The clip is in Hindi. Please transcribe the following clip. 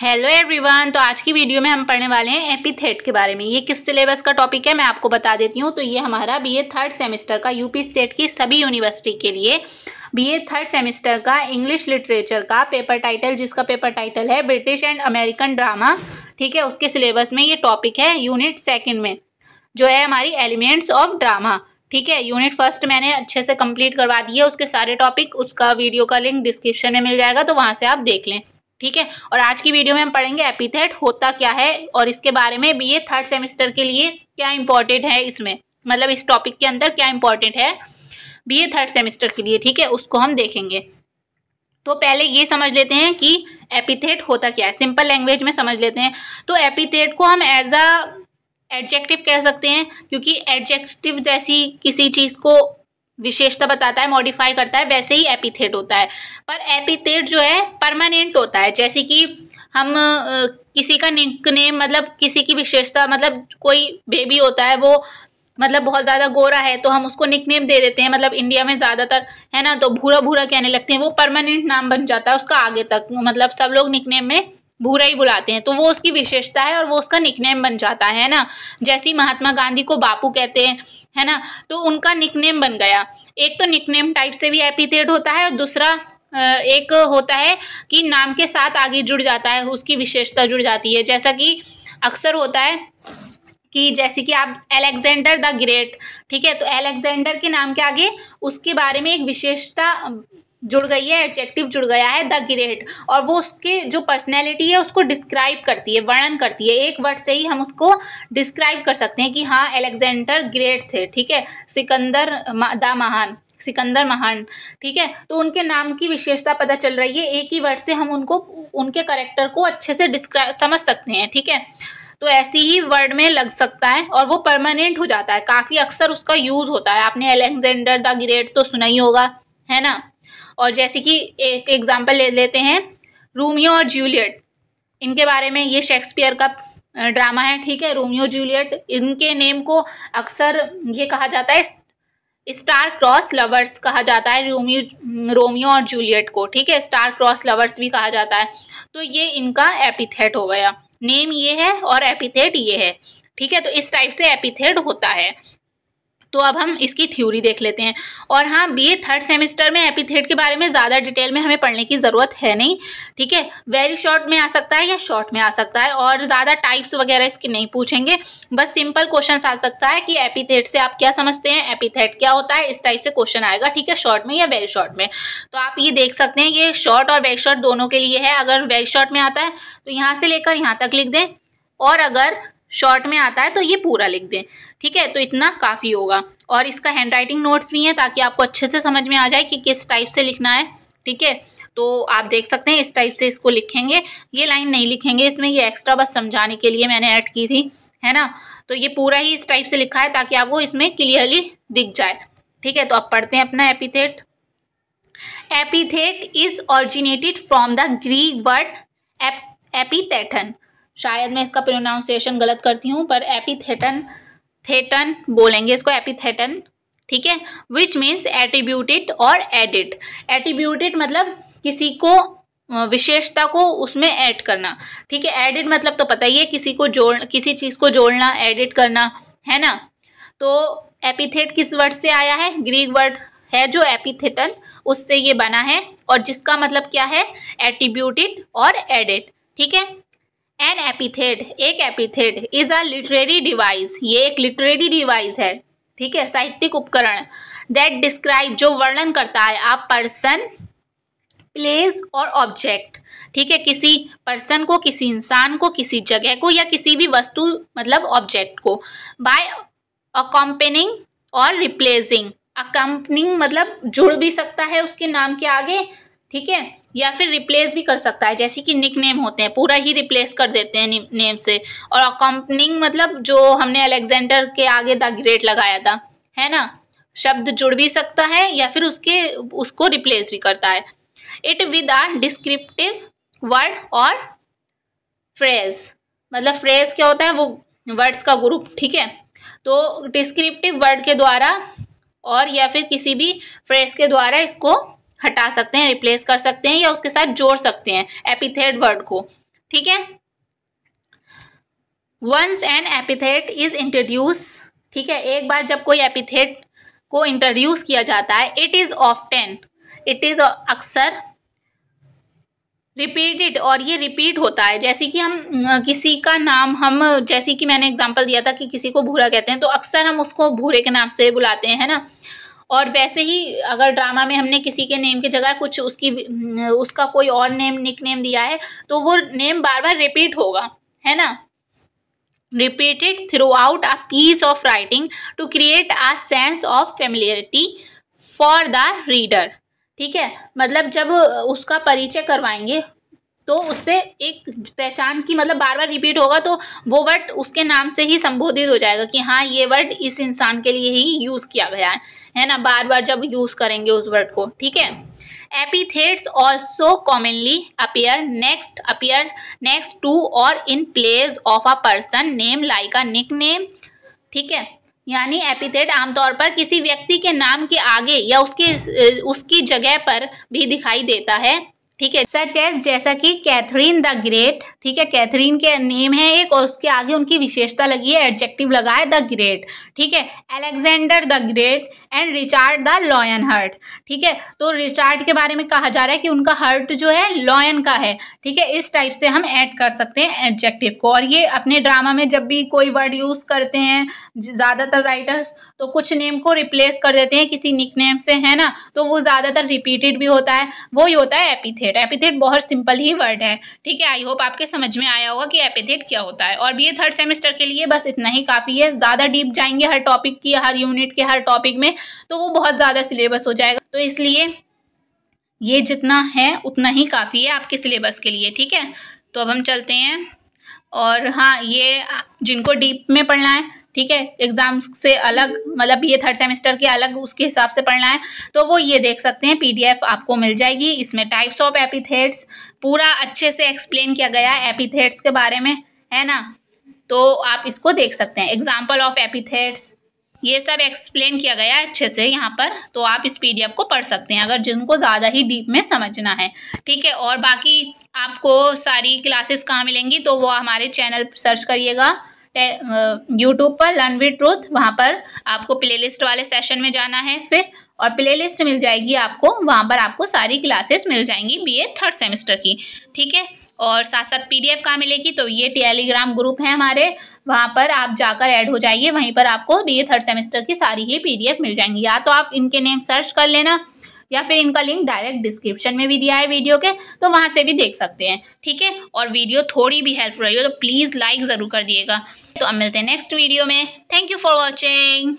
हेलो एवरीवन तो आज की वीडियो में हम पढ़ने वाले हैं एपीथेट के बारे में। ये किस सिलेबस का टॉपिक है, मैं आपको बता देती हूँ। तो ये हमारा बीए थर्ड सेमेस्टर का यूपी स्टेट की सभी यूनिवर्सिटी के लिए। बीए थर्ड सेमेस्टर का इंग्लिश लिटरेचर का पेपर टाइटल जिसका पेपर टाइटल है ब्रिटिश एंड अमेरिकन ड्रामा ठीक है, उसके सिलेबस में ये टॉपिक है यूनिट सेकेंड में, जो है हमारी एलिमेंट्स ऑफ़ ड्रामा ठीक है यूनिट फ़र्स्ट मैंने अच्छे से कंप्लीट करवा दिया उसके सारे टॉपिक उसका वीडियो का लिंक डिस्क्रिप्शन में मिल जाएगा तो वहाँ से आप देख लें। ठीक है? और आज की वीडियो में हम पढ़ेंगे एपिथेट, होता क्या है, और इसके बारे में बी ए थर्ड सेमेस्टर के लिए क्या इंपॉर्टेंट है इसमें मतलब इस टॉपिक के अंदर क्या इंपॉर्टेंट है बी ए थर्ड सेमेस्टर के लिए, ठीक है? उसको हम देखेंगे। तो पहले ये समझ लेते हैं कि एपिथेट होता क्या है। सिंपल लैंग्वेज में समझ लेते हैं। तो एपिथेट को हम एज अ एडजेक्टिव कह सकते हैं, क्योंकि एडजेक्टिव जैसी किसी चीज़ को विशेषता बताता है मॉडिफाई करता है, वैसे ही एपिथेट होता है। पर एपिथेट जो है परमानेंट होता है। जैसे कि हम किसी का निक नेम मतलब किसी की विशेषता मतलब कोई बेबी होता है, वो मतलब बहुत ज़्यादा गोरा है तो हम उसको निक नेम दे देते हैं। मतलब इंडिया में ज़्यादातर, है ना तो भूरा भूरा कहने लगते हैं, वो परमानेंट नाम बन जाता है, उसका आगे तक। मतलब सब लोग निक नेम में भूरा ही बुलाते हैं। तो वो उसकी विशेषता है और वो उसका निकनेम बन जाता है ना? जैसे महात्मा गांधी को बापू कहते हैं, है ना? तो उनका निकनेम बन गया। एक तो निकनेम टाइप से भी एपिथेट होता है और दूसरा एक होता है कि नाम के साथ आगे जुड़ जाता है, उसकी विशेषता जुड़ जाती है। जैसा कि अक्सर होता है कि जैसे कि आप एलेक्जेंडर द ग्रेट ठीक है? तो एलेक्जेंडर के नाम के आगे उसके बारे में एक विशेषता जुड़ गई है एडजेक्टिव जुड़ गया है द ग्रेट और वो उसके जो पर्सनैलिटी है, उसको डिस्क्राइब करती है, वर्णन करती है। एक वर्ड से ही हम उसको डिस्क्राइब कर सकते हैं कि हाँ एलेक्जेंडर ग्रेट थे, ठीक है? सिकंदर द महान, सिकंदर महान, ठीक है? तो उनके नाम की विशेषता पता चल रही है। एक ही वर्ड से हम उनको, उनके करेक्टर को अच्छे से डिस्क्राइब समझ सकते हैं, ठीक है? तो ऐसी ही वर्ड में लग सकता है और वो परमानेंट हो जाता है। काफ़ी अक्सर उसका यूज़ होता है। आपने एलेक्जेंडर द ग्रेट तो सुना ही होगा, है ना? और जैसे कि एक एग्ज़ाम्पल ले लेते हैं, रोमियो और जूलियट। इनके बारे में ये शेक्सपियर का ड्रामा है, ठीक है? रोमियो, जूलियट, इनके नेम को अक्सर ये कहा जाता है स्टार क्रॉस लवर्स कहा जाता है, रोमियो रोमियो और जूलियट को, ठीक है? स्टार क्रॉस लवर्स भी कहा जाता है। तो ये इनका एपिथेट हो गया। नेम ये है और एपिथेट ये है, ठीक है? तो इस टाइप से एपिथेट होता है। तो अब हम इसकी थ्योरी देख लेते हैं। और हाँ बी ए थर्ड सेमेस्टर में एपिथेट के बारे में ज़्यादा डिटेल में हमें पढ़ने की ज़रूरत है नहीं, ठीक है? वेरी शॉर्ट में आ सकता है या शॉर्ट में आ सकता है और ज़्यादा टाइप्स वगैरह इसके नहीं पूछेंगे। बस सिंपल क्वेश्चन आ सकता है कि एपिथेट से आप क्या समझते हैं एपिथेट क्या होता है, इस टाइप से क्वेश्चन आएगा, ठीक है? शॉर्ट में या वेरी शॉर्ट में। तो आप ये देख सकते हैं, ये शॉर्ट और वेरी शॉर्ट दोनों के लिए है। अगर वेरी शॉर्ट में आता है तो यहाँ से लेकर यहाँ तक लिख दें। और अगर शॉर्ट में आता है तो ये पूरा लिख दें। ठीक है? तो इतना काफ़ी होगा। और इसका हैंड राइटिंग नोट्स भी हैं, ताकि आपको अच्छे से समझ में आ जाए कि किस टाइप से लिखना है। ठीक है? तो आप देख सकते हैं, इस टाइप से इसको लिखेंगे। ये लाइन नहीं लिखेंगे, इसमें ये एक्स्ट्रा बस समझाने के लिए मैंने ऐड की थी, है ना? तो ये पूरा ही इस टाइप से लिखा है, ताकि आपको इसमें क्लियरली दिख जाए। ठीक है? तो आप पढ़ते हैं अपना epithet epithet is originated from the Greek word epitheton शायद मैं इसका प्रोनाउंसिएशन गलत करती हूँ, पर एपीथेटन थेटन बोलेंगे इसको एपिथेटन ठीक है? विच मीन्स एट्रीब्यूटेड और एडिट एट्रीब्यूटेड मतलब किसी को विशेषता को उसमें ऐड करना। ठीक है? एडिट मतलब तो पता ही है, किसी को जोड़, किसी चीज़ को जोड़ना एडिट करना, है ना? तो एपिथेट किस वर्ड से आया है? ग्रीक वर्ड है जो एपिथेटन उससे ये बना है। और जिसका मतलब क्या है? एट्रीब्यूटेड और एडिट ठीक है? एन एपिथेड एक epithet is a literary device ये एक लिटरेरी डिवाइस है। ठीक है? साहित्यिक उपकरण दैट डिस्क्राइब जो वर्णन करता है। आप पर्सन प्लेस और ऑब्जेक्ट ठीक है? किसी पर्सन को, किसी इंसान को, किसी जगह को या किसी भी वस्तु मतलब ऑब्जेक्ट को। बाय अकम्पेनिंग और रिप्लेसिंग अकम्पनिंग मतलब जुड़ भी सकता है उसके नाम के आगे। ठीक है? या फिर रिप्लेस भी कर सकता है, जैसे कि निक नेम होते हैं, पूरा ही रिप्लेस कर देते हैं नेम से। और अकम्पनिंग मतलब जो हमने अलेक्जेंडर के आगे द ग्रेट लगाया था, है ना? शब्द जुड़ भी सकता है या फिर उसके, उसको रिप्लेस भी करता है। It with a descriptive word और फ्रेज मतलब फ्रेज क्या होता है? वो वर्ड्स का ग्रुप ठीक है? तो डिस्क्रिप्टिव वर्ड के द्वारा और या फिर किसी भी फ्रेज के द्वारा इसको हटा सकते हैं रिप्लेस कर सकते हैं या उसके साथ जोड़ सकते हैं एपिथेट वर्ड को। ठीक है? Once an epithet is introduce ठीक है? एक बार जब कोई एपिथेट को इंट्रोड्यूस किया जाता है it is often it is अक्सर रिपीटेड और ये रिपीट होता है। जैसे कि हम, किसी का नाम हम, जैसे कि मैंने एग्जांपल दिया था कि किसी को भूरा कहते हैं तो अक्सर हम उसको भूरे के नाम से बुलाते हैं, है ना? और वैसे ही अगर ड्रामा में हमने किसी के नेम की जगह कुछ उसकी, उसका कोई और नेम निक नेम दिया है तो वो नेम बार बार रिपीट होगा, है ना? Repeated throughout a piece of writing to create a sense of familiarity for the reader ठीक है? मतलब जब उसका परिचय करवाएँगे तो उससे एक पहचान की मतलब बार बार रिपीट होगा तो वो वर्ड उसके नाम से ही संबोधित हो जाएगा कि हाँ ये वर्ड इस इंसान के लिए ही यूज़ किया गया है। है ना? बार बार जब यूज़ करेंगे उस वर्ड को, ठीक है? Epithets also commonly appear next appear next to और in place of a person name like a nickname ठीक है? यानी एपिथेट आमतौर पर किसी व्यक्ति के नाम के आगे या उसके, उसकी जगह पर भी दिखाई देता है। ठीक है? सच एज जैसा कि कैथरीन द ग्रेट ठीक है? कैथरीन के नेम है एक और उसके आगे उनकी विशेषता लगी है एडजेक्टिव लगा है द ग्रेट ठीक है? Alexander the Great and Richard the lionheart ठीक है? तो रिचार्ड के बारे में कहा जा रहा है कि उनका हर्ट जो है लॉयन का है, ठीक है? इस टाइप से हम ऐड कर सकते हैं एडजेक्टिव को। और ये अपने ड्रामा में जब भी कोई वर्ड यूज़ करते हैं ज़्यादातर राइटर्स तो कुछ नेम को रिप्लेस कर देते हैं, किसी निक नेम से, है ना? तो वो ज़्यादातर रिपीटेड भी होता है, वो ही होता है एपिथेट एपिथेट। एपिथेट बहुत सिंपल ही वर्ड है, ठीक है? आई होप आपके समझ में आया होगा कि एपिथेट क्या होता है। और बी ए थर्ड सेमेस्टर के लिए बस इतना ही काफ़ी है। ज़्यादा डीप जाएँगे हर टॉपिक की, हर यूनिट के, हर टॉपिक में तो वो बहुत ज़्यादा सिलेबस हो जाएगा। तो इसलिए ये जितना है, उतना ही काफ़ी है आपके सिलेबस के लिए, ठीक है? तो अब हम चलते हैं। और हाँ ये जिनको डीप में पढ़ना है ठीक है? एग्ज़ाम से अलग मतलब ये थर्ड सेमेस्टर के अलग उसके हिसाब से पढ़ना है। तो वो ये देख सकते हैं पीडीएफ आपको मिल जाएगी। इसमें टाइप्स ऑफ़ एपिथेट्स पूरा अच्छे से एक्सप्लेन किया गया है एपिथेट्स के बारे में, है ना? तो आप इसको देख सकते हैं। एग्ज़ाम्पल ऑफ़ एपिथेट्स ये सब एक्सप्लेन किया गया है अच्छे से यहाँ पर। तो आप इस पीडीएफ को पढ़ सकते हैं, अगर जिनको ज़्यादा ही डीप में समझना है। ठीक है? और बाकी आपको सारी क्लासेस कहाँ मिलेंगी तो वो हमारे चैनल सर्च करिएगा। यूट्यूब पर लर्न विद ट्रूथ वहाँ पर आपको प्लेलिस्ट वाले सेशन में जाना है फिर, और प्लेलिस्ट मिल जाएगी आपको, वहाँ पर आपको सारी क्लासेस मिल जाएँगी बीए थर्ड सेमेस्टर की, ठीक है? और साथ साथ पीडीएफ कहाँ मिलेगी? तो ये टेलीग्राम ग्रुप है हमारे, वहाँ पर आप जाकर ऐड हो जाइए, वहीं पर आपको बीए थर्ड सेमेस्टर की सारी ही पीडीएफ मिल जाएँगी, या तो आप इनके नेम सर्च कर लेना या फिर इनका लिंक डायरेक्ट डिस्क्रिप्शन में भी दिया है वीडियो के तो वहाँ से भी देख सकते हैं, ठीक है? और वीडियो थोड़ी भी हेल्पफुल रही हो तो प्लीज़ लाइक ज़रूर कर दिएगा। तो अब मिलते हैं नेक्स्ट वीडियो में। Thank you for watching